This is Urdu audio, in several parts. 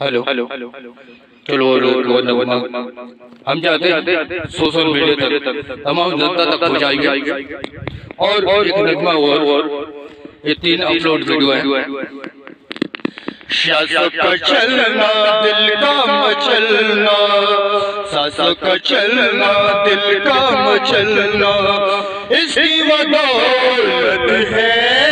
ہلو۔ ہیلو چلو ہم جاتے ہیں سوشل میڈیا تک۔ تمام جنتا تک پہنچائیں گے اور ایک نغمہ اور یہ تین اپلوڈ ویڈیو ہیں۔ سیاست کا چلنا دل کا مچلنا۔ سیاست کا چلنا دل کا مچلنا۔ اس کی بدولت ہے۔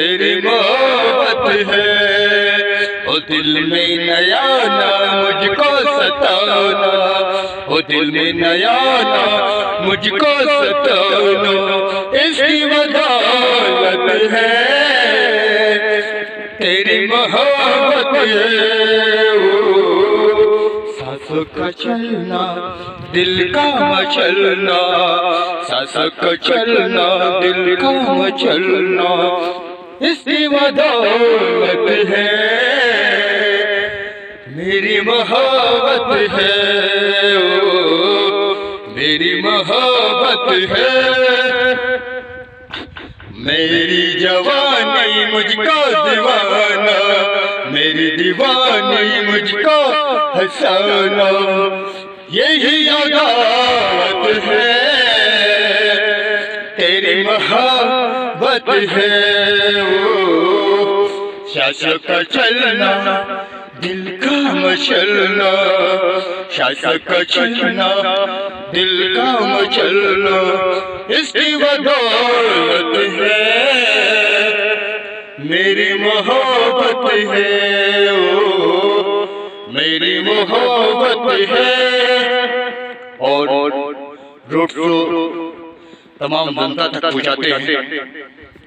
تیری محبت ہے۔ او دل میں نیا نا مجھ کو ستانا۔ او دل میں نیا نا مجھ کو ستانا۔ اس کی بدولت ہے۔ تیری محبت ہے۔ ساسوں دل کا مچلنا۔ ساسوں چلنا، دل کا مچلنا۔ اس کی بدولت ہے۔ میری محبت ہے۔ میری محبت ہے۔ میری جوانی مجھ کا دیوانہ۔ میری دیوانی مجھ کا ہسانا یہی عدالت ہے۔ تیری محبت محبت ہے۔ شاشا کا چلنا، دل کا مچلنا۔ شاشا کا چلنا، دل کا مچلنا۔ اس کی بدولت ہے۔ میری محبت ہے۔ میری محبت ہے۔ اور رٹ رو تمام جنتا تک پہنچاتے ہیں۔